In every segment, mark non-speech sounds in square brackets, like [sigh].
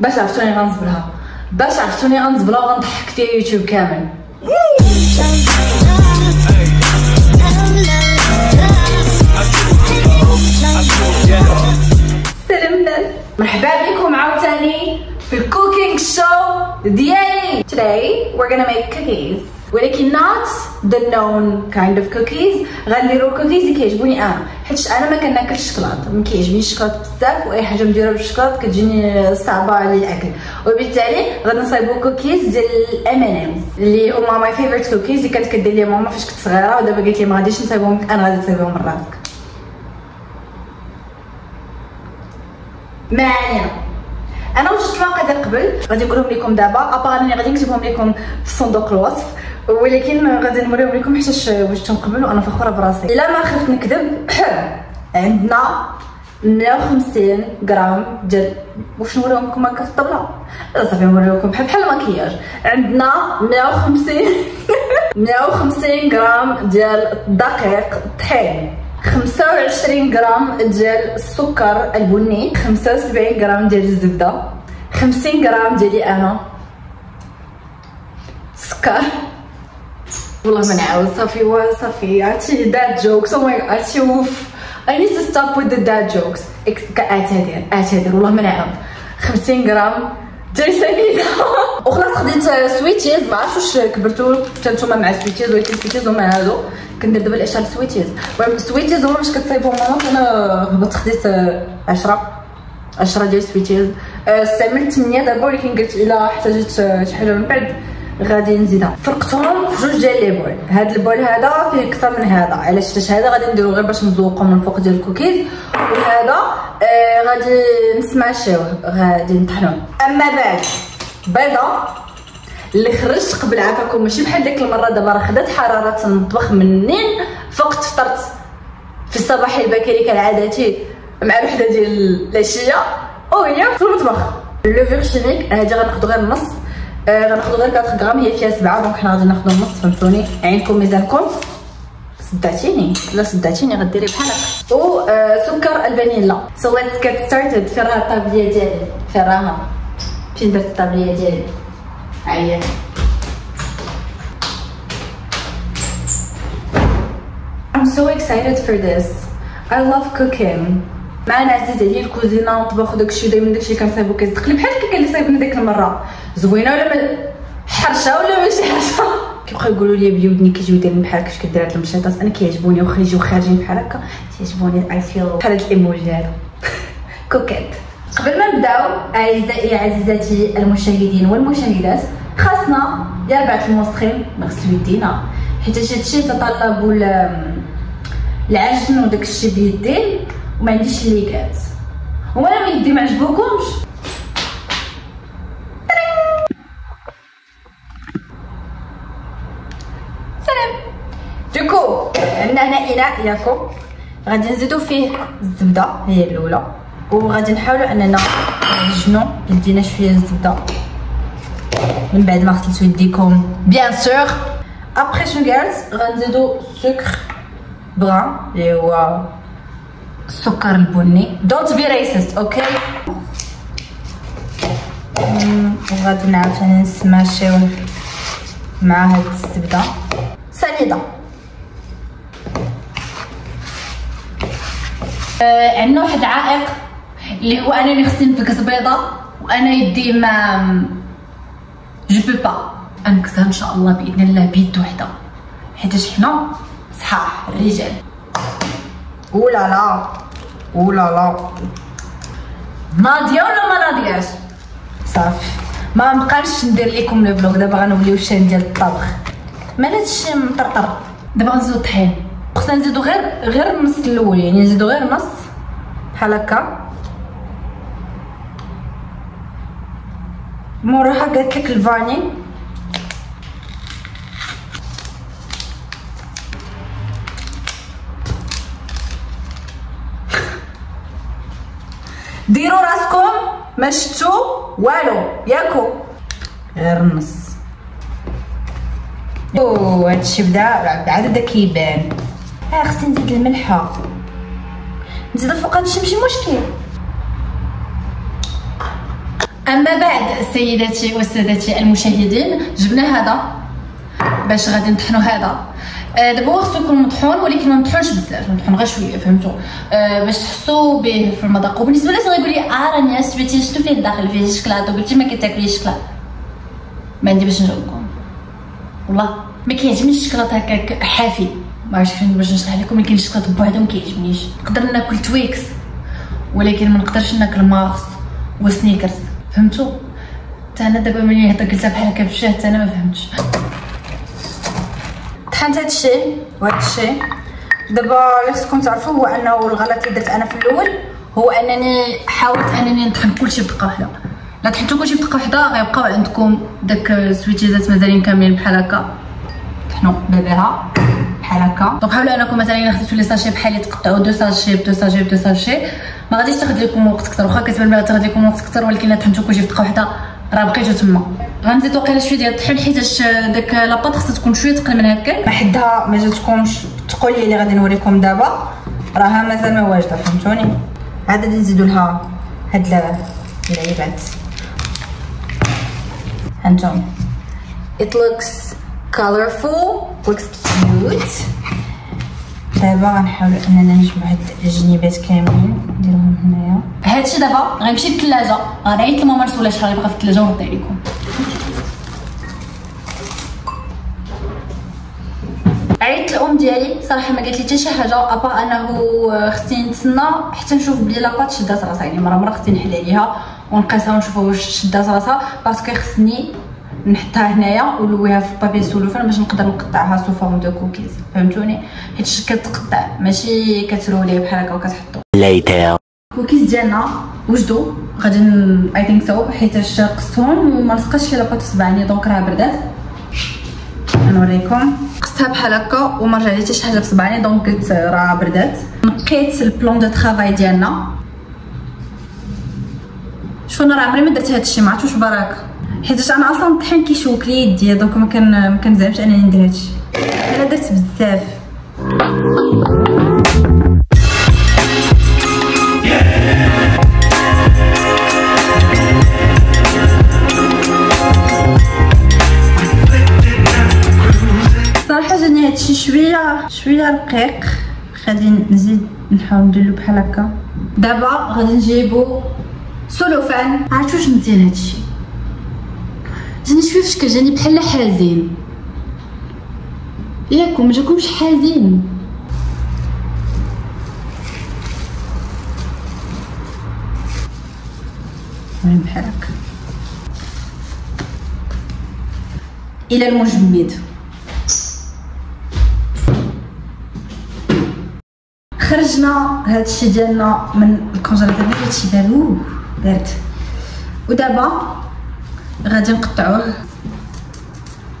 باش عرفتوني غنزبلها. باش عرفتوني غنزبلها وغنضحك فيها يوتيوب كامل. سلام الناس. مرحبا بكم عاوتاني في ال cooking show ديالي. Today we're gonna make cookies. ولكن not the known kind of cookies. غنديرو كوكيز اللي كيعجبوني أنا. حيت أنا ما كناكلش الشكلاط ما كيعجبنيش الشكلاط بزاف وأي حاجة مديره بالشكلاط كتجيني صعبة على الأكل. وبالتالي غادي نصايبو كوكيز ديال ال M&M's اللي هما my favorite cookies اللي كانت كدير لي ماما فاش كنت صغيرة ودابا قالت لي ما غاديش نصايبهم أنا غادي نصايبهم من راسك. ما علينا أنا وجدت المقادير قبل. غادي نقولهم لكم دابا. ابارني غادي نكتبهم لكم في صندوق الوصف. ولكن غادي نوريهم لكم حيتاش وجدتهم قبل وأنا فخوره براسي. إلا ما خفت نكذب [clears throat] عندنا 150 غرام ديال واش نوريهم لكم هكا في الطبلة؟ صافي نوريهم لكم بحال بحال المكياج. عندنا 150 150 [laughs] غرام ديال الدقيق الطحين 25 غرام ديال السكر البني. 75 غرام ديال الزبدة. 50 غرام ديالي أنا سكر. والله ما نعاود صافي صافي عرفتي dad jokes oh my عرفتي اوف need to stop with the dad jokes. اعتذر اعتذر والله ما نعاود 50 غرام سميده وخلاص خديت سويتيز ما عرفتش واش كبرتوا حتى نتوما مع سويتيز ولكن سويتيز هما هادو كندير دابا الاشهار سويتيز المهم سويتيز هما باش كتصايبهم ماما أنا هبط خديت 10 10 ديال سويتيز استعملت 8 دابا ولكن قلت الا احتاجت شي حاجة من بعد غادي نزيدها فرقتهم في جوج ديال les bols. هاد ال bol هذا فيه أكثر من هذا. علاش؟ حيت هذا غادي نديرو غير باش نزوقو من الفوق ديال الكوكيز؟ وهذا آه غادي نسماشيوه غادي نطحنوه أما بعد بيضة اللي خرجت قبل عافاكم ماشي بحال ديك المرة دابا راه خدات حرارة المطبخ منين؟ فقت فطرت في الصباح الباكر كالعادة مع الوحدة ديال العشية. وهي في المطبخ. levure chimique هادي غناخذ غير النص. آه غير 4 غرام هي فيها 7 donc حنا غادي ناخذ النص فهمتوني؟ عينكم ميزانكم صدعتيني. لا صدعتيني غديري بحال هكا. و آه سكر الفانيلا so let's get started فين راه ال tablier ديالي. فين راها فين درت ال tablier ديالي؟ هي I'm so excited for this. I love cooking. معنا عزيز عليا الكوزينة والطبخ وداكشي دايما داكشي كنصايبو كيصدق لي بحال الكيكه اللي صايبنا ديك المرة. زوينة ولا ما حرشة ولا ماشي حرشة؟ [laughs] كيبقاو يقولوا لي بلي ودني كيجيو دايرين بحال كيفاش كدير هاد المشيطات أنا كيعجبوني واخا يجيو خارجين بحال هكا تيعجبوني I feel بحال هاد الايموجي هذا [laughs] coquette. قبل ما نبداو أعزائي عزيزاتي المشاهدين والمشاهدات خاصنا يا ربعة الموسخين نغسلو يدينا. حيت هادشي يتطلب العجن وداكشي بيدين وما عنديش الليكات وأنا ما يدي ما عجبوكمش. دوكو عندنا هنا اناء ياكم غادي نزيدو فيه الزبده هي الأولى. وغادي نحاولوا أننا نعجنو يدينا شوية الزبده من بعد ما غسلتو يديكم bien sûr après شنو غنزيدو سكر brun اللي هو السكر البني. don't be racist okay وغادي نعاود نسماشيو مع هاد الزبدة. سنيده آه عندنا واحد عائق اللي هو انني خصني نفكس بيضه وأنا يدي ما جو با انكسها إن شاء الله بإذن الله بيد وحدة. حيت حنا؟ صحاح الرجال اولا لا اولا لا ناضيه ولا ما ناضياش صافي ما بقاش ندير لكم لو فلوغ دابا غنوليو الشان ديال الطبخ ما هادشي مطرطر دابا غنزيدو الطحين خصنا نزيدو غير غير النص الأول يعني نزيدو غير نص بحال هكا موراها قالت لك الفاني ديروا راسكم ما شفتو والو ياكو. غير النص أو هادشي بدا عاد بدا كيبان. آه خصني نزيد الملحة. نزيد فوق هادشي ماشي مشكل. أما بعد سيداتي وسادتي المشاهدين جبنا هذا. باش غادي نطحنوا هذا. دابا هو خصو يكون مطحون ولكن ما مطحونش بزاف مطحون غير شوية فهمتوا آه باش تحسوا به في المذاق. وبالنسبة للناس غيقول لي آه راني سمعتي شفتو فيه الداخل فيه الشكلاط وقلتي ما كتاكليش الشكلاط ما عندي باش نجاوبكم. والله ما كيعجبنيش الشكلاط هكاك حافي. ما عرفتش باش نشرح لكم ولكن الشكلاط بوحدو ما كيعجبنيش. نقدر ناكل Twix ولكن ما نقدرش ناكل Mars و Snickers فهمتوا حتى أنا دابا ملي هدا قلتها بحال هكا بشاه حتى أنا ما فهمتش. طحنت هاد الشيء وهاد الشيء دابا خصكم تعرفوا هو انه الغلط اللي درت أنا في الأول هو انني حاولت انني نطحن كلشي بدقه واحدة لا طحنتو كلشي بدقه واحدة غيبقاو عندكم داك السويتيزات مازالين كاملين بحال هكا. طحنوا بابيها بحال هكا. donc حاولوا انكم مثلا الا لي sachet بحال تقطعوا deux sachets ب deux sachets ب deux sachets ما غاديش تاخذ لكم وقت أكثر. واخا كتبان بها تاخذ لكم وقت أكثر ولكن الا طحنتو كلشي بدقه واحدة راه بقيتو تما. غنزيد وقيله شوية ديال الطحين حيتاش داك la pâte خصها تكون شوية تقل من هكاك حدها ما جاتكمش التقوليه اللي غادي نوريكم دابا راها مازال ما واجدة فهمتوني؟ عاد غادي نزيدو لها هاد العيبات. هانتوما. It looks colorful looks cute. دابا غنحاولوا اننا نجمع هاد الجنيبات كاملين نديرهم هنايا. هادشي دابا غنمشي للثلاجه غنعيط لماما نسولها شحال يبقى في الثلاجه ونرد عليكم. عيطت الام ديالي صراحة ما قالت لي حتى شي حاجة أبا أنه خصني نتسنى حتى نشوف بلي la pâte شدات راسها يعني مرة مرة خصني نحل عليها ونقيسها ونشوفها واش شدات راسها parce que خصني نحطها هنايا ونلويها في papier cellophane باش نقدر نقطعها sous forme de cookies فهمتوني؟ حيت كتقطع ماشي كتروليه بحال هكا وكتحطو. Later. cookies ديالنا وجدوا غادي I think so حيت قصتهم وما لصقاش شي la pâte بصبعاني donc راه بردات. نوريكم قصتها بحال هكا وما رجع حتى شي حاجة بصبعاني donc قلت راه بردات. نقيت ال plan de travail ديالنا. شوفوا أنا راه عمري ما درت هذا الشيء ما عرفتش براك حيت أنا أصلا الطحين كيشوك لي يدي donc ما كان ما كنزعمش أنني ندير هادشي أنا درت بزاف. شوية شوية رقيق غادي نزيد نحاول نديرو بحال هكا. دابا غادي نجيبو سولوفان. عرفتوا واش مزيان هادشي؟ جاني شوية فشكل جاني بحال حزين. ياكم جاكمش حزين. المهم بحال هكا. إلى المجمد. خرجنا هادشي ديالنا من ال congélateur هادشي بارد بارد ودابا غادي نقطعوه.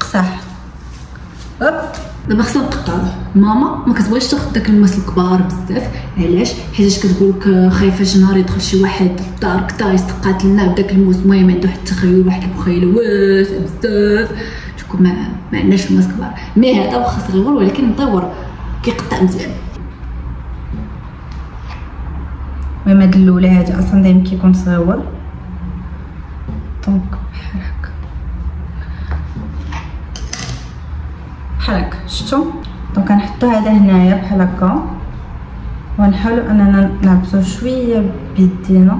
قصاح هوب. دابا خصنا نقطعوه ماما ما كتبغيش تاخذ داك الماس الكبار بزاف. علاش؟ حيت كتقولك خايفة شي نهار يدخل شي واحد للدار كدا يستقاتلنا بداك الموس. المهم عنده واحد التخيل واحد المخيله واسع بزاف. شكون ما ما عندناش الماس كبار mais هذا واخا صغير ولكن مطور. كيقطع مزيان. المهم هاد الأولى هادي أصلا دايما كيكون صغيور donc بحال هكا بحال هكا شفتو؟ donc غنحطو هذا هنايا بحال هكا. ونحاولو أننا نعبسو شوية بيدينا.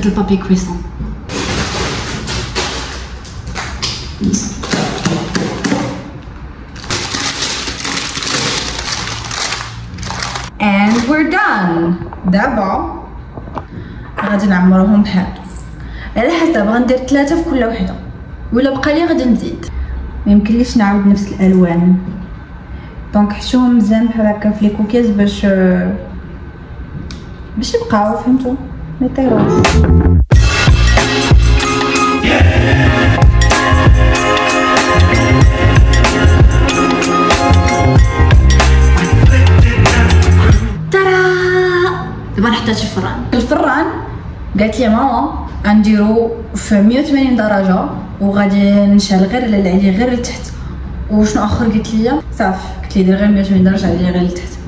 درت ال papier cuisson and we're done. دابا غادي نعمروهم بحال. على حسب غندير ثلاثة في كل وحدة. ولا بقى لي غادي نزيد. ما يمكنليش نعاود نفس الألوان. donc حشوهم مزيان بحال هكا في لي كوكيز باش باش يبقاو فهمتوا Meteoros. grossa. دابا نحتاج الفران الفران قالت لي ماما غنديرو في 180 درجة وغادي نشعل غير عليه غير لتحت وشنو آخر قالت لي صافي قلت لي دير غير 180 درجة عليه غير لتحت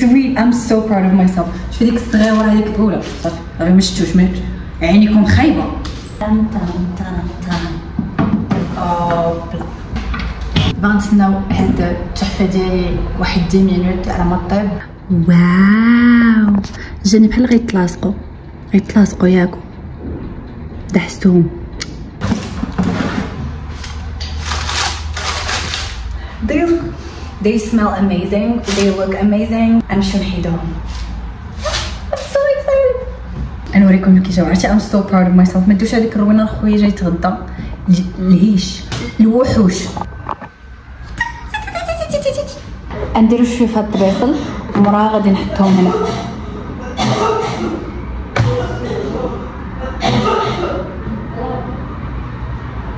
زوين I'm so proud of myself شوفي ديك الصغيرة هذيك الأولى. صافي. غير ما شفتوش ما عينيكم خايبة. طن طن طن طن باغا نتسناو هاد التحفة ديالي واحد 10 minutes على ما طيب. wow. جاني بحال غيتلاصقوا غيتلاصقوا ياكو. دحستهم. look, they smell amazing, they look amazing. أنا شو نحيدهم. I'm so excited. أنا نوريكم كي جاو عرفتي I'm so proud of myself. ما دوش هذيك الروينة الخويا جاي يتغدى. الهيش الوحوش نديرو شوية في هاد الطريقل ومراها غادي نحطهم هنا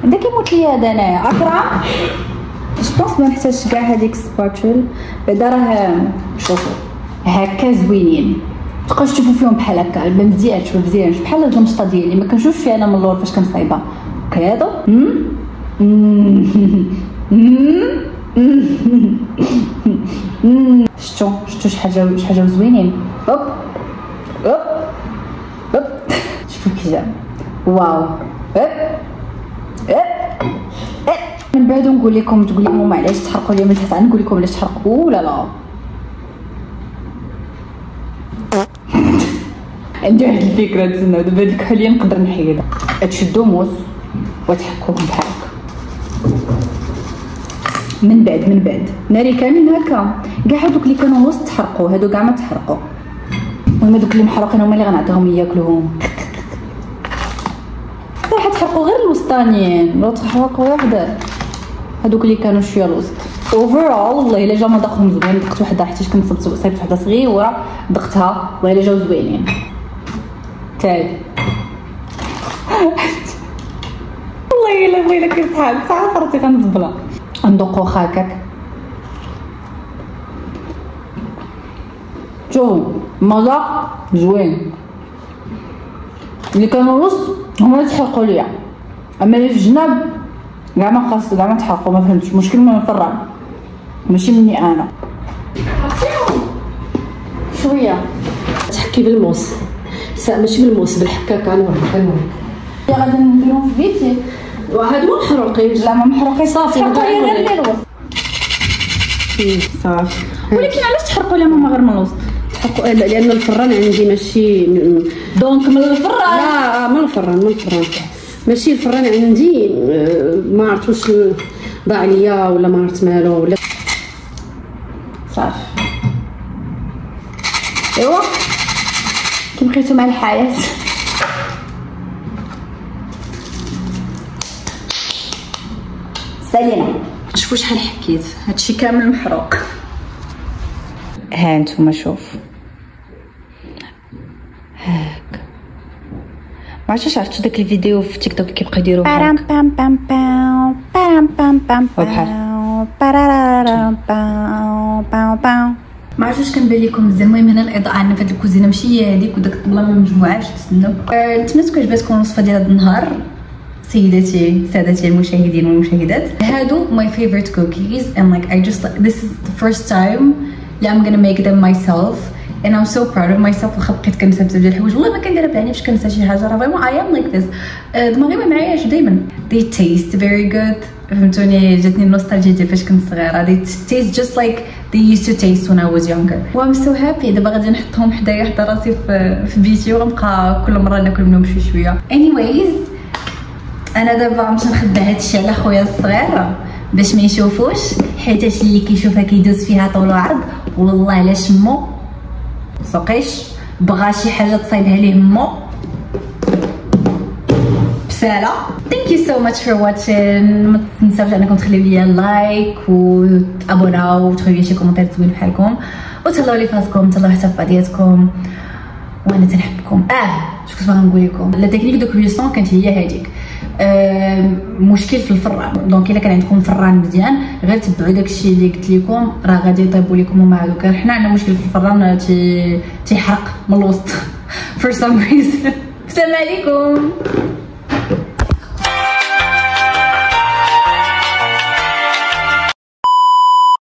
هذا كيموت ليا هذا انايا أقرأ جو ما نحتاجش كاع هذيك السباتشول بعدا راه شوفوا هكا زوينين تبقاو تشوفوا فيهم بحال هكا ما مزيانش ما مزيانش بحال هاد المشطه ديالي ما كنشوفش فيها أنا من اللور فاش كنصايبها كيادو شتو شتو شحال شحال زوينين هوب هوب هوب شوفوا كي جا wow هوب من بعد نقول لكم تقول لي ماما علاش تحرقوا لي من تحت نقول لكم علاش تحرقوا. لا لا. [laughs] عندي واحد الفكرة تسناو. دابا ديك حاليا نقدر نحيدها تشدو موس وتحكوهم بحال هكا من بعد من بعد. ناري كامل هكا. كاع هادوك اللي كانوا وسط تحرقوا هادو كاع ما تحرقوا. المهم هادوك اللي محروقين هما اللي غنعطيهم ياكلوهم صراحة تحرقوا غير الوسطانيين. لو تحرقوا وحدة. هادوك اللي كانوا شوية الوسط اوفرول والله إلا جا مذاقهم زوين دقت وحدة حيت كنت صيبت وحدة صغيرة دقتها والله إلا جاو زوينين. تعال [laughs] والله إلا بغينا كيصحاب صح فرتي كنزبله ندوق واخا هكاك. شوفو مذاق زوين. اللي كانوا الوسط هما اللي تحرقوا ليا. أما اللي في الجناب كاع ما خاص كاع ما تحرقوا ما فهمتش. مشكل من الفران ماشي مني أنا. شوية. تحكي بالموس. ماشي بالموس بالحكاكه أنا المهم غادي نديرهم في بيتي. وهادو محروقين لا ما محروقين صافي حرقوا غير من الوسط. صافي. ولكن علاش تحرقوا لي ماما غير من الوسط؟ تحرقوا لأن الفران عندي ماشي donc من الفران. لا من الفران من الفران. ماشي الفران عندي ما عرفت واش ضاع ليا ولا ما عرفت مالو ولا صافي. ايوا كي بقيتو مع الحياة. سالينا شوفوا شحال حكيت. هادشي كامل محروق. ها نتوما شوف. ما عرفتش عرفتوا داك الفيديو في تيك توك كيبقى يديروا بام بام بام بام بام بام بام بام ما عرفتش كنبان لكم مزيان المهم هنا الإضاءة عندنا في هاد الكوزينة ماشي هي هذيك وداك الطبلة ما مجموعاش تسناو نتمنى تكون عجبتكم الوصفه ديال هذا النهار. سيداتي سادتي المشاهدين والمشاهدات. هادو my favorite cookies and like I just like this is the first time اللي I'm gonna make them myself. And I'm so proud of myself. واخا بقيت كنسى بزاف ديال الحوايج. والله ما كندير بعيني فاش كنسى شي حاجة. راه فريمون I am like this. دماغي ما معاياش دائما they taste very good. فهمتوني؟ جاتني النوستالجيا ديال فاش كنت صغيرة. They taste just like they used to taste when I was و I'm so happy. دابا غادي نحطهم حدايا حدا راسي في, في بيتي وغنبقى كل مرة ناكل منهم شوية شوية. Anyways أنا دابا غنمشي نخبى هادشي على خويا الصغير باش ما يشوفوش. حيت اللي كيشوفها كيدوز فيها طول وعرض والله على شمو سوقيش بغى شي حاجة تصايبها ليه مو؟ بسالة. thank you so much for watching ما تنساوش أنكم تخليو لي like وتابوناو وتخليو شي commentaire زوين بحالكم. وتهلاو لي فراسكم تهلاو حتى بعضياتكم وأنا تنحبكم. آه شكون باغا نقول لكم. la technique de cuisson كانت هي هذيك مشكل في الفران. donc إلا كان عندكم فران مزيان غير تبعوا داكشي اللي قلت لكم راه غادي يطيبوا لكم هما هذوك حنا عندنا مشكل في الفران تي تيحرق من الوسط. [laughs] For some reason. [laughs] السلام عليكم.